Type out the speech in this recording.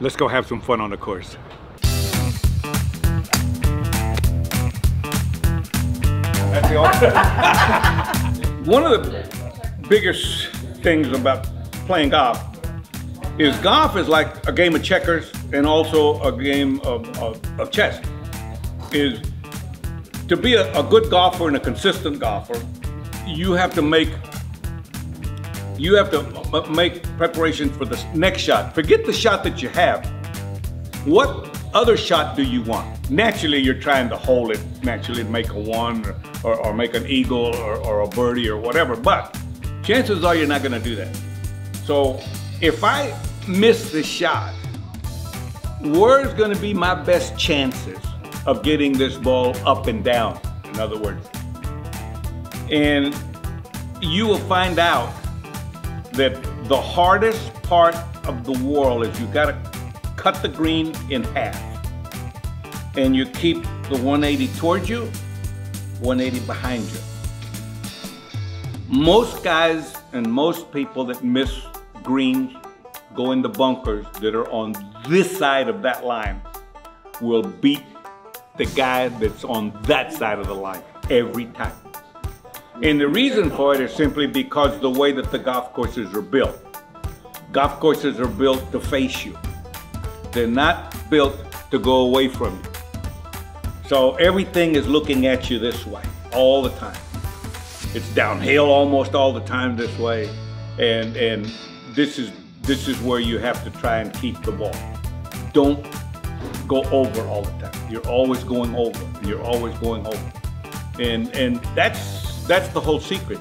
Let's go have some fun on the course. One of the biggest things about playing golf is golf is like a game of checkers and also a game of, of, of chess. Is to be a, a good golfer and a consistent golfer, you have to make you have to make preparation for the next shot. Forget the shot that you have. What other shot do you want? Naturally, you're trying to hold it, naturally make a one or, or, or make an eagle or, or a birdie or whatever, but chances are you're not gonna do that. So if I miss the shot, where's gonna be my best chances of getting this ball up and down, in other words? And you will find out that the hardest part of the world is you gotta cut the green in half. And you keep the 180 towards you, 180 behind you. Most guys and most people that miss greens go into bunkers that are on this side of that line will beat the guy that's on that side of the line every time. And the reason for it is simply because the way that the golf courses are built. Golf courses are built to face you. They're not built to go away from you. So everything is looking at you this way all the time. It's downhill almost all the time this way. And and this is this is where you have to try and keep the ball. Don't go over all the time. You're always going over. You're always going over. And and that's that's the whole secret.